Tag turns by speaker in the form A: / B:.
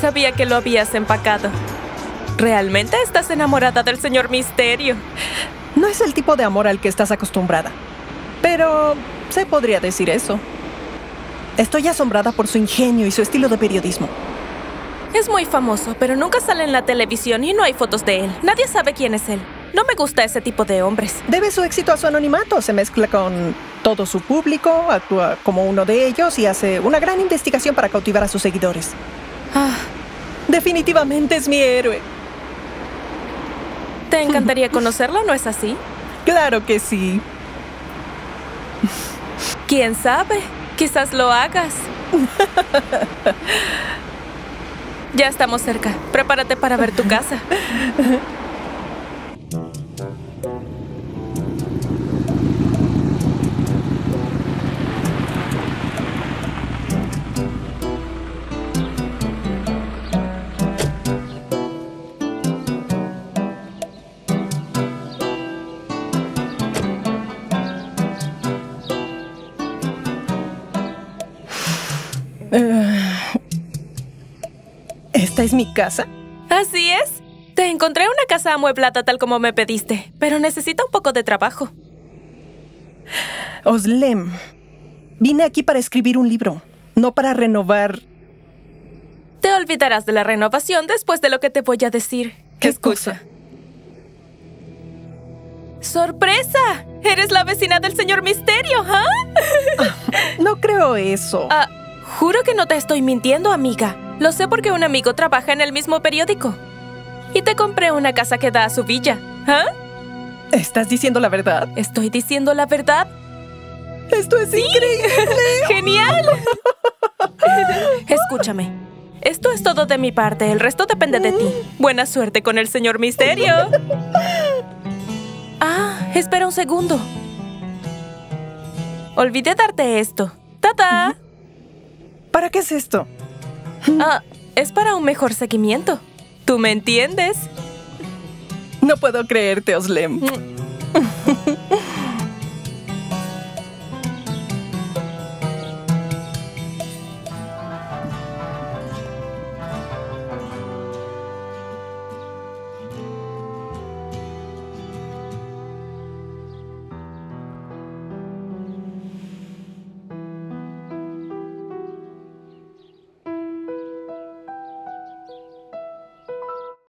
A: sabía que lo habías empacado. ¿Realmente estás enamorada del señor Misterio?
B: No es el tipo de amor al que estás acostumbrada. Pero se podría decir eso. Estoy asombrada por su ingenio y su estilo de periodismo.
A: Es muy famoso, pero nunca sale en la televisión y no hay fotos de él. Nadie sabe quién es él. No me gusta ese tipo de hombres.
B: Debe su éxito a su anonimato. Se mezcla con todo su público, actúa como uno de ellos y hace una gran investigación para cautivar a sus seguidores.
A: Ah,
B: Definitivamente es mi héroe.
A: te encantaría conocerlo, ¿no es así?
B: Claro que sí.
A: ¿Quién sabe? Quizás lo hagas. Ya estamos cerca. Prepárate para ver tu casa.
B: ¿Esta es mi casa?
A: Así es. Te encontré una casa amueblada tal como me pediste, pero necesita un poco de trabajo.
B: Oslem, vine aquí para escribir un libro, no para renovar.
A: Te olvidarás de la renovación después de lo que te voy a decir.
B: ¿Qué
A: Escucha. ¡Sorpresa! ¡Eres la vecina del señor Misterio, ¿ah?
B: No creo eso.
A: Ah, juro que no te estoy mintiendo, amiga. Lo sé porque un amigo trabaja en el mismo periódico. Y te compré una casa que da a su villa. ¿Ah?
B: ¿Estás diciendo la verdad?
A: ¿Estoy diciendo la verdad?
B: Esto es increíble.
A: ¡Genial! Escúchame. Esto es todo de mi parte. El resto depende de ti. Buena suerte con el señor Misterio. Ah, espera un segundo. Olvidé darte esto. ¡Tata!
B: ¿Para qué es esto?
A: Ah, es para un mejor seguimiento. ¿Tú me entiendes?
B: No puedo creerte, Oslem.